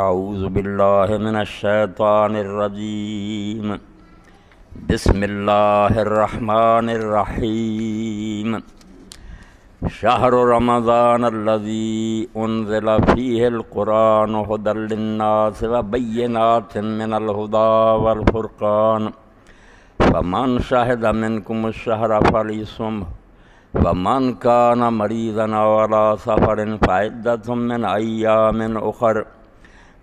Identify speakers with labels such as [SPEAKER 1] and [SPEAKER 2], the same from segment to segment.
[SPEAKER 1] أعوذ بالله من الشيطان الرجيم. بسم الله الرحمن الرحيم. شهر رمضان الذي أنزل فيه القرآن هدى للناس وبينات من الهدى والفرقان. فمن شهد منكم الشهر فليصمه ومن كان مريضا أو على سفر فعدة من أيام أخر.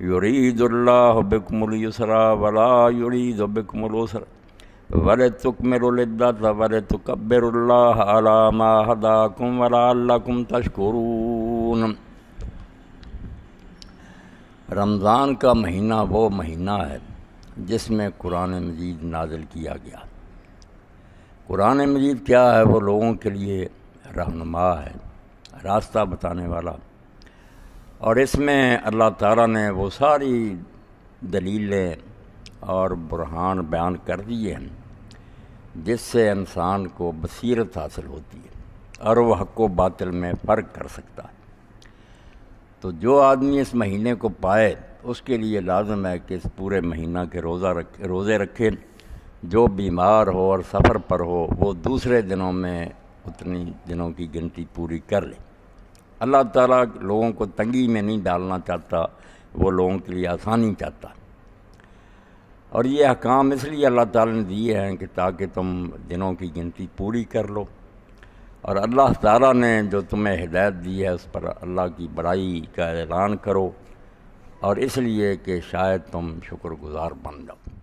[SPEAKER 1] يريد الله بكم اليسر ولا يريد بكم العسر. ولتكملوا العدة ولتكبروا الله على ما هداكم ولعلكم تشكرون. رمضان کا مہینہ وہ مہینہ ہے جس میں قرآن مجید نازل کیا گیا۔ قرآن مجید کیا ہے؟ وہ لوگوں کے لیے رہنما ہے، راستہ بتانے والا۔ اور اس میں اللہ تعالیٰ نے وہ ساری دلیلیں اور برہان بیان کر دیے ہیں، جس سے انسان کو بصیرت حاصل ہوتی ہے اور وہ حق و باطل میں فرق کر سکتا ہے۔ تو جو آدمی اس مہینے کو پائے، اس کے لیے لازم ہے کہ اس پورے مہینہ کے روزہ رکھے روزے رکھے۔ جو بیمار ہو اور سفر پر ہو، وہ دوسرے دنوں میں اتنی دنوں کی گنتی پوری کر لے۔ اللہ تعالیٰ لوگوں کو تنگی میں نہیں ڈالنا چاہتا، وہ لوگوں کے لیے آسانی چاہتا۔ اور یہ احکام اس لیے اللہ تعالیٰ نے دیے ہیں کہ تاکہ تم دنوں کی گنتی پوری کر لو۔ اور اللہ تعالیٰ نے جو تمہیں ہدایت دی ہے، اس پر اللہ کی بڑائی کا اعلان کرو۔ اور اس لیے کہ شاید تم شکر گزار بن جاؤ۔